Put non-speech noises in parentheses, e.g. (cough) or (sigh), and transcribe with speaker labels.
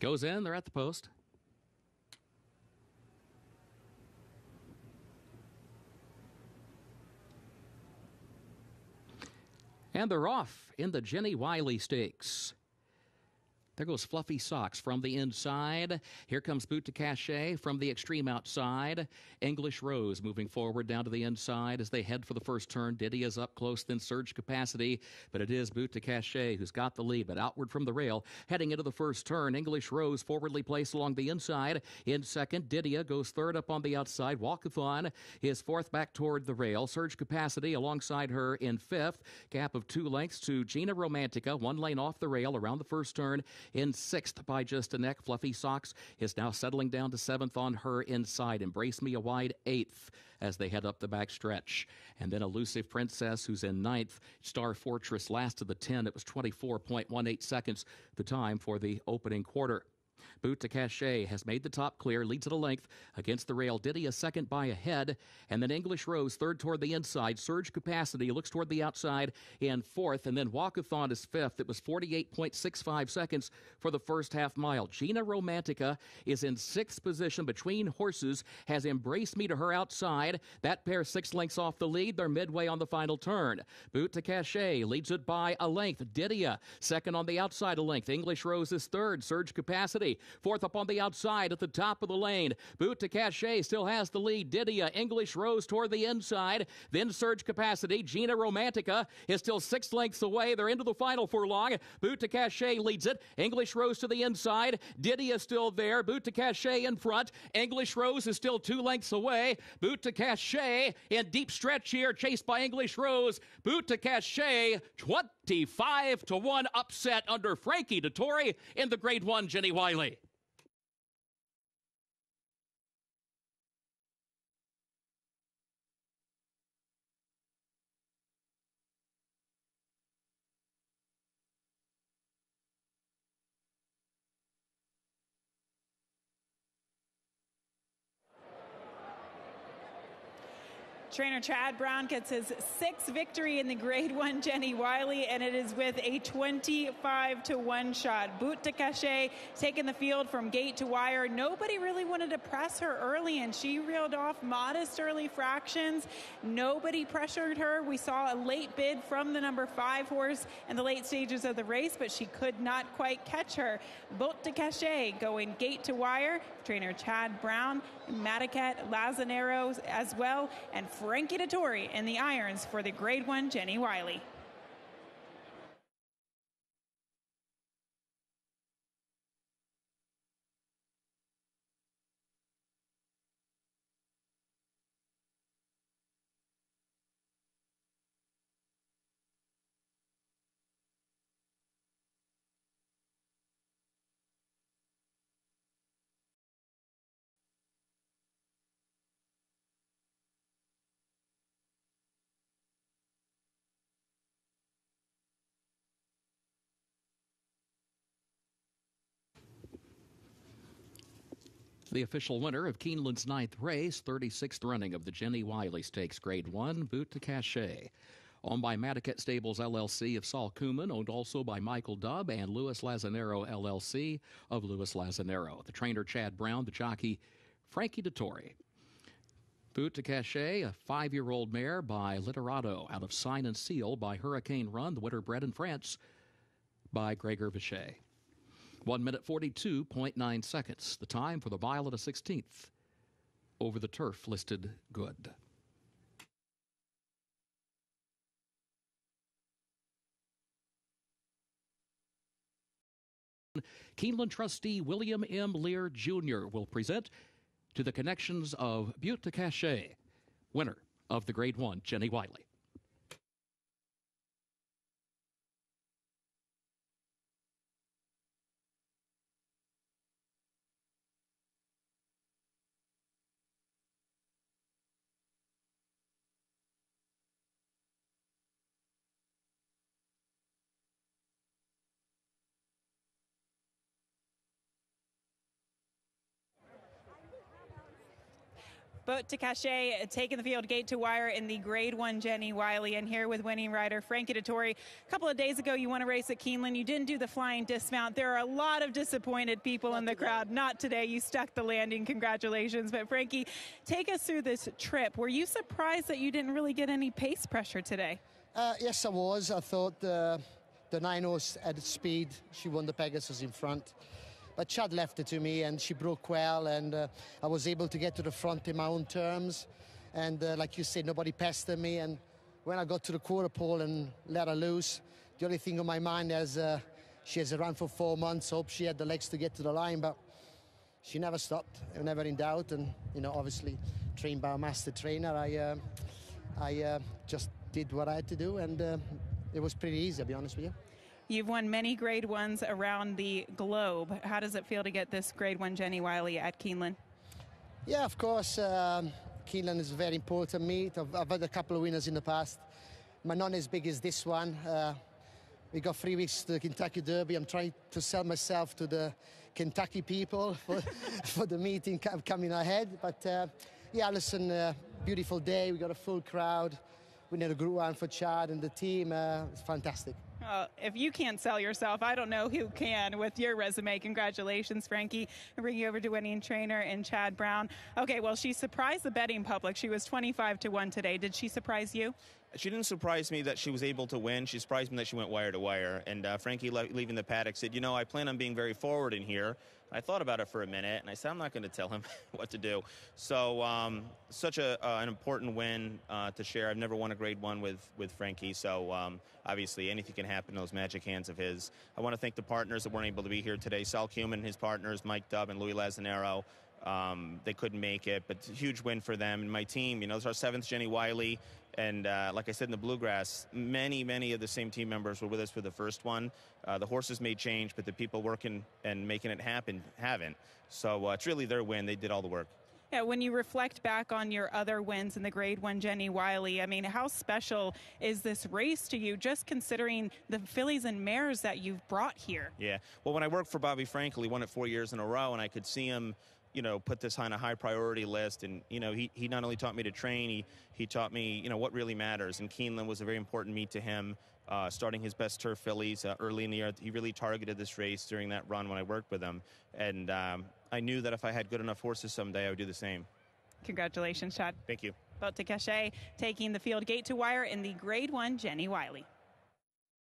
Speaker 1: Goes in, they're at the post. And they're off in the Jenny Wiley Stakes. There goes Fluffy Socks from the inside. Here comes Beaute Cachee from the extreme outside. English Rose moving forward down to the inside as they head for the first turn. Didia is up close, then surge capacity, but it is Beaute Cachee who's got the lead, but outward from the rail. Heading into the first turn, English Rose forwardly placed along the inside. In second, Didia goes third up on the outside. Walkathon is fourth back toward the rail. Surge capacity alongside her in fifth. Gap of two lengths to Gina Romantica, one lane off the rail around the first turn in sixth by just a neck. Fluffy Socks is now settling down to seventh on her inside. Embrace Me a wide eighth as they head up the back stretch. And then Elusive Princess, who's in ninth. Star Fortress last of the 10. It was 24.18 seconds the time for the opening quarter. Beaute Cachee has made the top clear, leads at a length against the rail. Didia a second by a head, and then English Rose third toward the inside. Surge Capacity looks toward the outside and fourth, and then Walkathon is fifth. It was 48.65 seconds for the first half mile. Gina Romantica is in sixth position between horses, has embraced me to her outside. That pair six lengths off the lead. They're midway on the final turn. Beaute Cachee leads it by a length. Didia second on the outside a length. English Rose is third. Surge Capacity Fourth up on the outside at the top of the lane. Beaute Cachee still has the lead. Didia English Rose toward the inside. Then surge capacity. Gina Romantica is still six lengths away. They're into the final furlong. Beaute Cachee leads it. English Rose to the inside. Didia still there. Beaute Cachee in front. English Rose is still two lengths away. Beaute Cachee in deep stretch here, chased by English Rose. Beaute Cachee, 25 to 1 upset under Frankie Dettori in the grade one, Jenny Wiley.
Speaker 2: Trainer Chad Brown gets his sixth victory in the Grade 1 Jenny Wiley, and it is with a 25 to 1 shot. Beaute Cachee taking the field from gate to wire. Nobody really wanted to press her early, and she reeled off modest early fractions. Nobody pressured her. We saw a late bid from the number five horse in the late stages of the race, but she could not quite catch her. Beaute Cachee going gate to wire. Trainer Chad Brown, Madaket Lazzinnaro as well, and Frankie Dettori in the irons for the Grade 1 Jenny Wiley.
Speaker 1: The official winner of Keeneland's ninth race, 36th running of the Jenny Wiley Stakes Grade 1, Beaute Cachee. Owned by Madaket Stables LLC of Sol Kumin, owned also by Michael Dubb and Louis Lazzinnaro LLC of Louis Lazzinnaro. The trainer Chad Brown, the jockey Frankie Dettori. Beaute Cachee, a five year old mare by Literato out of Sign and Seal by Hurricane Run, the winner bred in France by Gregor Vichet. 1 minute 42.9 seconds. The time for the a 16th. Over the turf listed good. Keeneland trustee William M. Lear Jr. will present to the connections of Beaute Cachee, winner of the Grade 1, Jenny Wiley.
Speaker 2: Beaute Cachee taking the field gate to wire in the grade one Jenny Wiley. And here with winning rider Frankie Dettori. A couple of days ago, you won a race at Keeneland. You didn't do the flying dismount. There are a lot of disappointed people not in the today. crowd. Not today. You stuck the landing. Congratulations. But Frankie, take us through this trip. Were you surprised that you didn't really get any pace pressure today?
Speaker 3: Uh, yes, I was. I thought uh, the nine horse had speed. She won the Pegasus in front. But Chad left it to me, and she broke well, and uh, I was able to get to the front in my own terms. And uh, like you said, nobody pestered me. And when I got to the quarter pole and let her loose, the only thing on my mind is uh, she has run for four months. Hope she had the legs to get to the line, but she never stopped. Never in doubt. And you know, obviously, trained by a master trainer, I uh, I uh, just did what I had to do, and uh, it was pretty easy. To be honest with you.
Speaker 2: You've won many grade ones around the globe. How does it feel to get this grade one Jenny Wiley at Keeneland?
Speaker 3: Yeah, of course. Um, Keeneland is a very important meet. I've, I've, had a couple of winners in the past. but not as big as this one. Uh, we got three weeks to the Kentucky Derby. I'm trying to sell myself to the Kentucky people (laughs) for, for the meeting coming ahead. But uh, yeah, listen, uh, beautiful day. We got a full crowd. We need a group one for Chad and the team. Uh, it's fantastic.
Speaker 2: Uh, if you can't sell yourself, I don't know who can with your resume. Congratulations, Frankie. I bring you over to winning trainer and Chad Brown. Okay, well, she surprised the betting public. She was 25 to 1 today. Did she surprise you?
Speaker 4: She didn't surprise me that she was able to win. She surprised me that she went wire to wire. And uh, Frankie le- leaving the paddock said, You know, I plan on being very forward in here. I thought about it for a minute, and I said, I'm not going to tell him (laughs) what to do. So, um, such a, uh, an important win uh, to share. I've never won a grade one with, with Frankie, so um, obviously anything can happen in those magic hands of his. I want to thank the partners that weren't able to be here today Sol Kumin and his partners, Mike Dubb and Louis Lazzinnaro. Um, they couldn't make it, but huge win for them. And my team, you know, it's our seventh Jenny Wiley. And uh, like I said in the Bluegrass, many, many of the same team members were with us for the first one. Uh, the horses may change, but the people working and making it happen haven't. So uh, it's really their win. They did all the work.
Speaker 2: Yeah, when you reflect back on your other wins in the grade one Jenny Wiley, I mean, how special is this race to you, just considering the fillies and mares that you've brought here?
Speaker 4: Yeah. Well, when I worked for Bobby Frankel, he won it four years in a row, and I could see him you know, put this on a high priority list. And, you know, he, he not only taught me to train, he, he taught me, you know, what really matters. And Keeneland was a very important meet to him, uh, starting his best turf fillies uh, early in the year. He really targeted this race during that run when I worked with him. And um, I knew that if I had good enough horses someday, I would do the same.
Speaker 2: Congratulations, Chad.
Speaker 4: Thank you.
Speaker 2: Beaute Cachee taking the field gate to wire in the grade one Jenny Wiley.